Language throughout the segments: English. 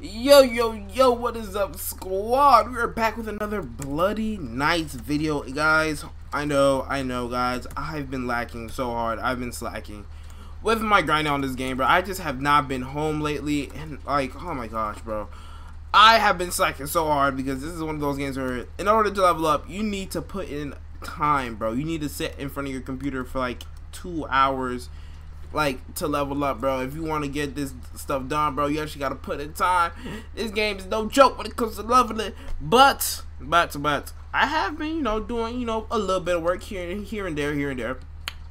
Yo, yo, yo, what is up, squad? We are back with another Bloody Nights video. Guys, I know, I know, guys. I've been lacking so hard. I've been slacking with my grind on this game, bro. I just have not been home lately. And, like, oh my gosh, bro. I have been slacking so hard because this is one of those games where, in order to level up, you need to put in time, bro. You need to sit in front of your computer for like two hours, like to level up, bro. If you want to get this stuff done, bro, you actually got to put in time. This game is no joke when it comes to leveling. But, but, but, I have been, you know, doing, you know, a little bit of work here, and here and there, here and there.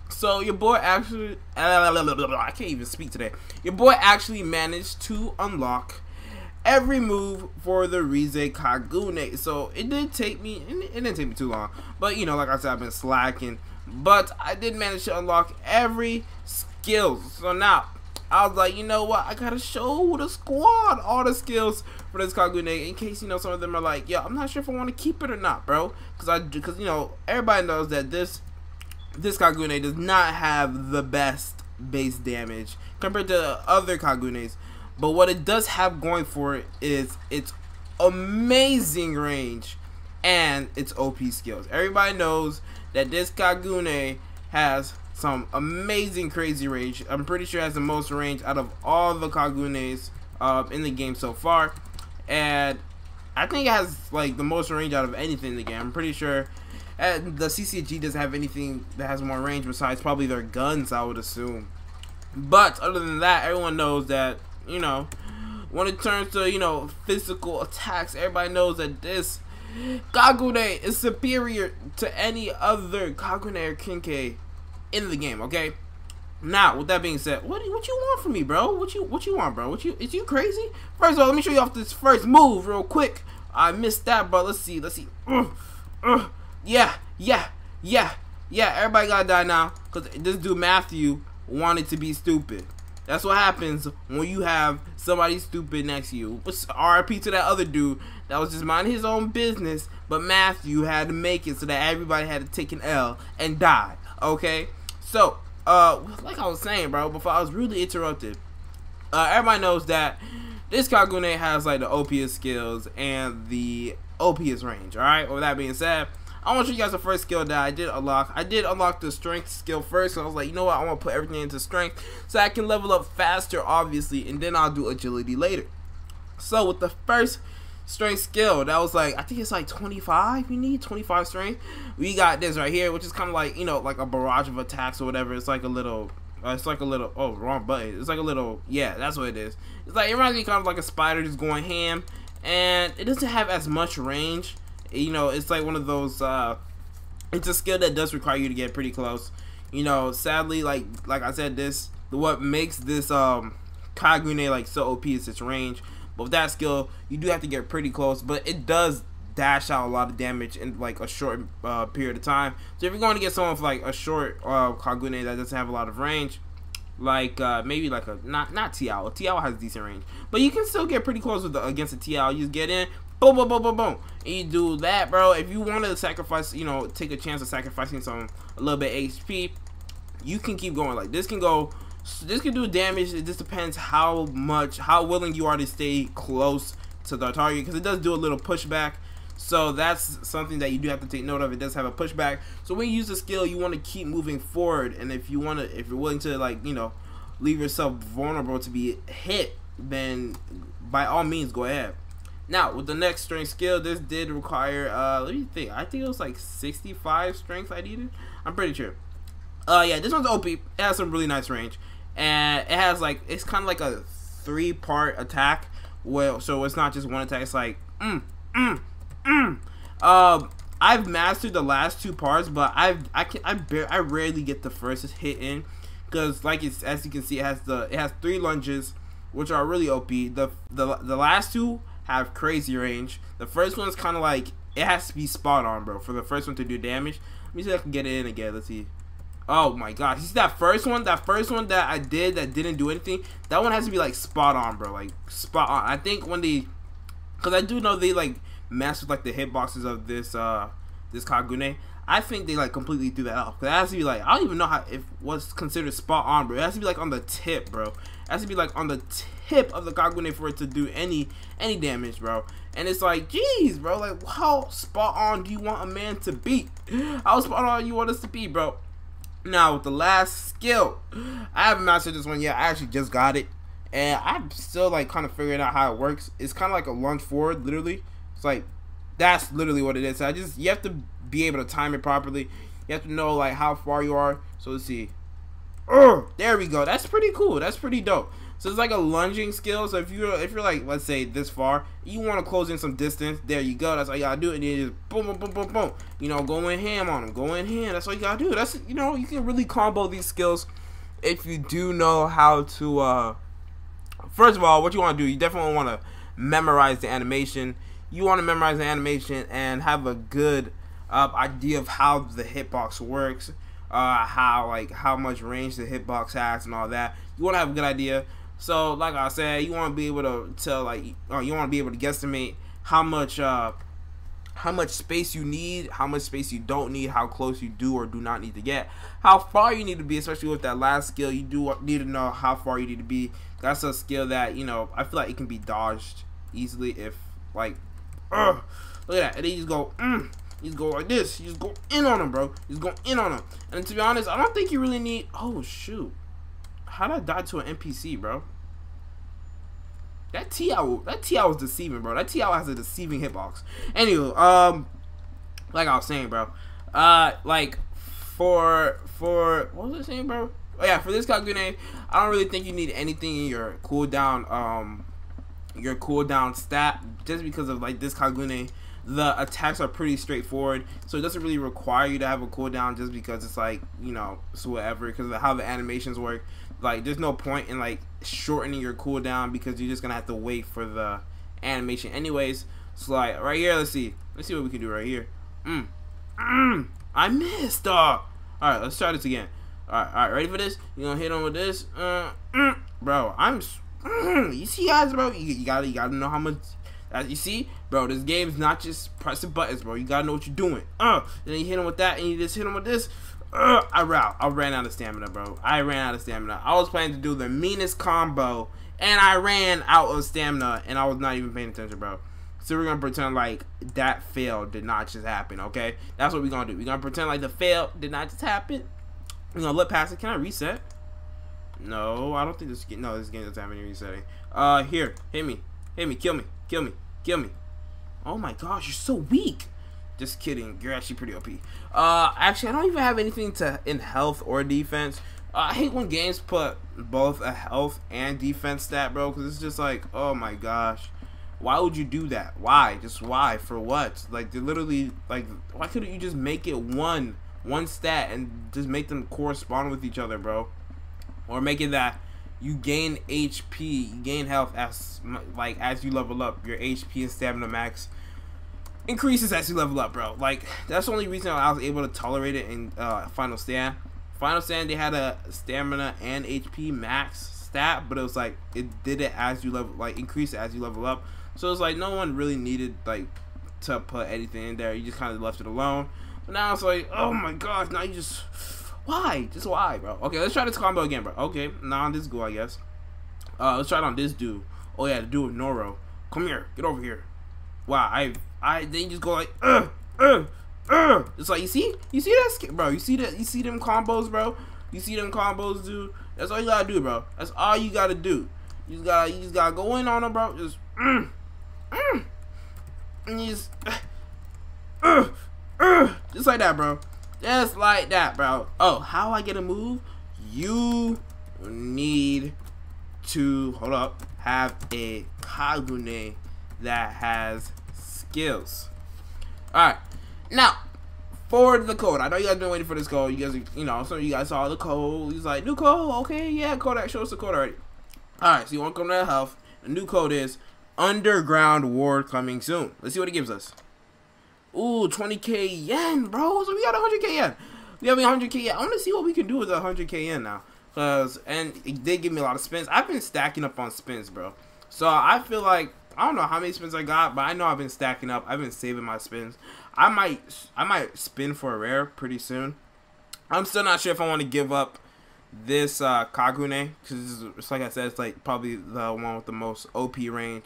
So your boy actually, I can't even speak today. Your boy actually managed to unlock every move for the Rize Kagune. So it did take me, it didn't take me too long. But you know, like I said, I've been slacking. But I did manage to unlock every skill. So now, I was like, you know what? I gotta show the squad all the skills for this Kagune in case you know some of them are like, yo, I'm not sure if I want to keep it or not, bro. Because I, because you know, everybody knows that this this Kagune does not have the best base damage compared to other Kagunes. But what it does have going for it is its amazing range and its OP skills. Everybody knows that this Kagune has some amazing crazy range. I'm pretty sure it has the most range out of all the Kagunes uh, in the game so far. And I think it has like the most range out of anything in the game. I'm pretty sure uh, the CCG doesn't have anything that has more range besides probably their guns, I would assume. But other than that, everyone knows that you know, when it turns to, you know, physical attacks, everybody knows that this Kagune is superior to any other Kagune or Quinque in the game, okay? Now, with that being said, what what you want from me, bro? What you what you want, bro? What you is you crazy? First of all, let me show you off this first move real quick. I missed that, but let's see, let's see. Uh, uh, yeah, yeah, yeah, yeah. Everybody gotta die now, cause this dude Matthew wanted to be stupid. That's what happens when you have somebody stupid next to you. RIP to that other dude that was just minding his own business, but Matthew had to make it so that everybody had to take an L and die. Okay? So, uh, like I was saying, bro, before I was really interrupted, uh, everybody knows that this Kagune has like the OPS skills and the OPS range, alright? With that being said, I want to show you guys the first skill that I did unlock. I did unlock the strength skill first, so I was like, you know what, I want to put everything into strength so I can level up faster, obviously, and then I'll do agility later. So with the first strength skill, that was like, I think it's like 25, you need 25 strength. We got this right here, which is kind of like, you know, like a barrage of attacks or whatever. It's like a little, uh, it's like a little, oh, wrong button. It's like a little, yeah, that's what it is. It's like, it reminds me kind of like a spider just going ham, and it doesn't have as much range you know, it's like one of those. Uh, it's a skill that does require you to get pretty close. You know, sadly, like like I said, this what makes this um Kagune like so OP is its range. But with that skill, you do have to get pretty close, but it does dash out a lot of damage in like a short uh, period of time. So if you're going to get someone with like a short uh, Kagune that doesn't have a lot of range, like uh, maybe like a not not Tiao. Tiao has decent range, but you can still get pretty close with the, against a Tiao. You just get in, boom, boom, boom, boom, boom. And you do that, bro. If you want to sacrifice, you know, take a chance of sacrificing some a little bit HP, you can keep going. Like this can go, this can do damage. It just depends how much, how willing you are to stay close to the target, because it does do a little pushback. So that's something that you do have to take note of. It does have a pushback. So when you use the skill, you want to keep moving forward. And if you want to, if you're willing to like, you know, leave yourself vulnerable to be hit, then by all means go ahead. Now, with the next strength skill, this did require, uh, let me think. I think it was like 65 strength I needed. I'm pretty sure. Uh, yeah, this one's OP. It has some really nice range. And it has like, it's kind of like a three part attack. Well, so it's not just one attack. It's like, mm, mm, mm. Um, I've mastered the last two parts, but I've, I can, I, bar I rarely get the first hit in. Because like it's, as you can see, it has the, it has three lunges, which are really OP. The, the, the last two have crazy range. The first one's kind of like it has to be spot on, bro, for the first one to do damage. Let me see if I can get it in again. Let's see. Oh my god, see that first one? That first one that I did that didn't do anything. That one has to be like spot on, bro. Like spot on. I think when they, cause I do know they like mess with like the hitboxes of this uh this Kagune. I think they like completely threw that off. Cause it has to be like I don't even know how if what's considered spot on, bro. It has to be like on the tip, bro. It has to be like on the tip of the Kagune for it to do any any damage, bro. And it's like, geez, bro, like how spot on do you want a man to be? How spot on you want us to be, bro? Now with the last skill, I haven't mastered this one yet. I actually just got it, and I'm still like kind of figuring out how it works. It's kind of like a lunge forward, literally. It's like that's literally what it is. I just you have to be able to time it properly. You have to know like how far you are. So let's see. Oh, there we go. That's pretty cool. That's pretty dope. So it's like a lunging skill. So if you're if you're like let's say this far, you want to close in some distance. There you go. That's all you gotta do. And then just boom, boom, boom, boom, boom. You know, go in ham on them. Go in ham. That's all you gotta do. That's you know you can really combo these skills if you do know how to. uh First of all, what you want to do, you definitely want to memorize the animation. You want to memorize the animation and have a good uh, idea of how the hitbox works, uh, how like how much range the hitbox has and all that. You want to have a good idea. So, like I said, you want to be able to tell, like, uh, you want to be able to guesstimate how much, uh, how much space you need, how much space you don't need, how close you do or do not need to get, how far you need to be, especially with that last skill. You do need to know how far you need to be. That's a skill that you know I feel like it can be dodged easily if like, ugh, look at that, and then you just go, mm, you just go like this, you just go in on them, bro. You just go in on them. And to be honest, I don't think you really need. Oh shoot. How did I die to an NPC, bro? That Tiao, that Tiao was deceiving, bro. That Tiao has a deceiving hitbox. Anyway, um, like I was saying, bro, uh, like for for what was I saying, bro? Oh yeah, for this Kagune, I don't really think you need anything in your cooldown, um, your cooldown stat, just because of like this Kagune. The attacks are pretty straightforward, so it doesn't really require you to have a cooldown just because it's like you know, so whatever, because of how the animations work like there's no point in like shortening your cooldown because you're just gonna have to wait for the animation anyways so like right here let's see let's see what we can do right here mm. Mm. I missed dog all right let's try this again all right all right ready for this you gonna hit on with this uh, mm. bro I'm you see guys bro you, you, gotta you gotta know how much as you see, bro, this game is not just pressing buttons, bro. You gotta know what you're doing. Uh, then you hit him with that, and you just hit him with this. Uh, I ran, I ran out of stamina, bro. I ran out of stamina. I was planning to do the meanest combo, and I ran out of stamina, and I was not even paying attention, bro. So we're gonna pretend like that fail did not just happen, okay? That's what we're gonna do. We're gonna pretend like the fail did not just happen. We're gonna look past it. Can I reset? No, I don't think this game. No, this game doesn't have any resetting. Uh, here, hit me, hit me, kill me, kill me, kill me. Oh my gosh, you're so weak. Just kidding. You're actually pretty OP. Uh, actually, I don't even have anything to in health or defense. Uh, I hate when games put both a health and defense stat, bro, because it's just like, oh my gosh. Why would you do that? Why? Just why? For what? Like, they literally, like, why couldn't you just make it one, one stat and just make them correspond with each other, bro? Or make it that you gain HP, you gain health as, like, as you level up. Your HP and stamina max increases as you level up, bro. Like that's the only reason I was able to tolerate it in uh, Final Stand. Final Stand they had a stamina and HP max stat, but it was like it did it as you level, like increase as you level up. So it's like no one really needed like to put anything in there. You just kind of left it alone. But now it's like, oh my gosh, now you just why? Just why, bro? Okay, let's try this combo again, bro. Okay, now on this go, I guess. Uh, let's try it on this dude. Oh yeah, the dude with Noro. Come here, get over here. Wow, I I then just go like uh uh uh. It's like you see you see that bro. You see that you see them combos, bro. You see them combos, dude. That's all you gotta do, bro. That's all you gotta do. You just gotta you just gotta go in on them, bro. Just mm, mm, and you just uh, uh, uh, just like that, bro. Just like that, bro. Oh, how I get a move? You need to hold up. Have a Kagune that has skills. Alright. Now, for the code. I know you guys been waiting for this code. You guys, you know, some of you guys saw the code. He's like, new code. Okay, yeah, Kodak. Show us the code already. Alright, so you want to come to health. The new code is Underground Ward coming soon. Let's see what it gives us. Ooh, 20k yen, bro. So we got 100k yen. We have 100k yen. I want to see what we can do with 100k yen now. Cause, and it did give me a lot of spins. I've been stacking up on spins, bro. So I feel like I don't know how many spins I got, but I know I've been stacking up. I've been saving my spins. I might I might spin for a rare pretty soon. I'm still not sure if I want to give up this uh, Kagune because it's like I said, it's like probably the one with the most OP range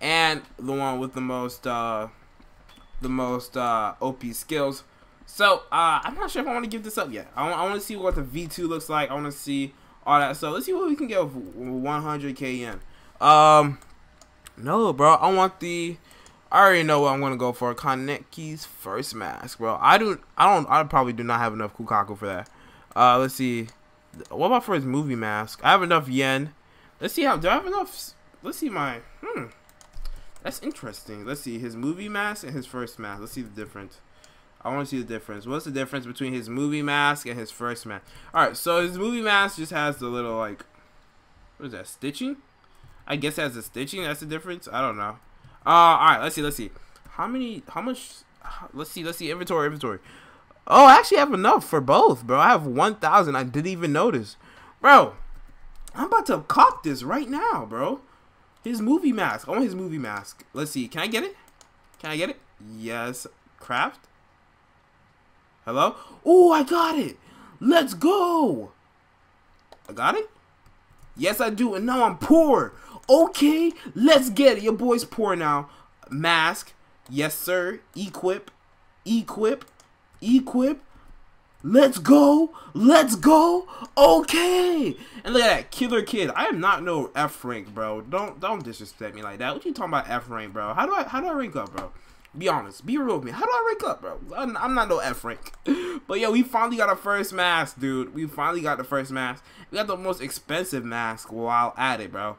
and the one with the most uh, the most uh, OP skills. So uh, I'm not sure if I want to give this up yet. I, I want to see what the V2 looks like. I want to see all that. So let's see what we can get with 100k yen. Um, no, bro. I want the. I already know what I'm gonna go for. Kaneki's first mask, bro. I do. I don't. I probably do not have enough Kukaku for that. Uh, let's see. What about for his movie mask? I have enough yen. Let's see how. Do I have enough? Let's see my. Hmm. That's interesting. Let's see his movie mask and his first mask. Let's see the difference. I want to see the difference. What's the difference between his movie mask and his first mask? All right, so his movie mask just has the little like, what is that? Stitching? I guess it has the stitching. That's the difference. I don't know. Uh, all right. Let's see. Let's see. How many? How much? Let's see. Let's see. Inventory. Inventory. Oh, I actually have enough for both, bro. I have 1,000. I didn't even notice. Bro, I'm about to cock this right now, bro. His movie mask. I want his movie mask. Let's see. Can I get it? Can I get it? Yes. Craft? Hello? Oh, I got it. Let's go. I got it? Yes, I do. And now I'm poor. Okay, let's get it. Your boy's poor now. Mask. Yes, sir. Equip. Equip. Equip. Let's go. Let's go. Okay. And look at that killer kid. I am not no F rank, bro. Don't don't disrespect me like that. What you talking about F rank, bro? How do I how do I rank up, bro? Be honest. Be real with me. How do I rank up, bro? I'm, I'm not no F rank. But yo, we finally got our first mask, dude. We finally got the first mask. We got the most expensive mask while at it, bro.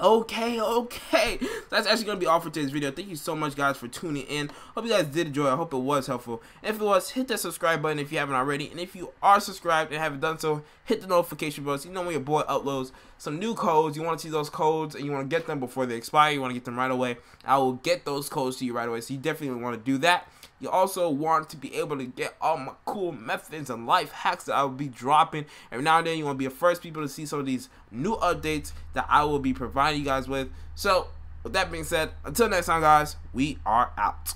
Okay, okay. That's actually going to be all for today's video. Thank you so much, guys, for tuning in. Hope you guys did enjoy. I hope it was helpful. If it was, hit that subscribe button if you haven't already. And if you are subscribed and haven't done so, hit the notification bell so you know when your boy uploads some new codes. You want to see those codes and you want to get them before they expire. You want to get them right away. I will get those codes to you right away. So you definitely want to do that. You also want to be able to get all my cool methods and life hacks that I will be dropping. Every now and then, you want to be the first people to see some of these new updates that I will be providing you guys with. So, with that being said, until next time, guys, we are out.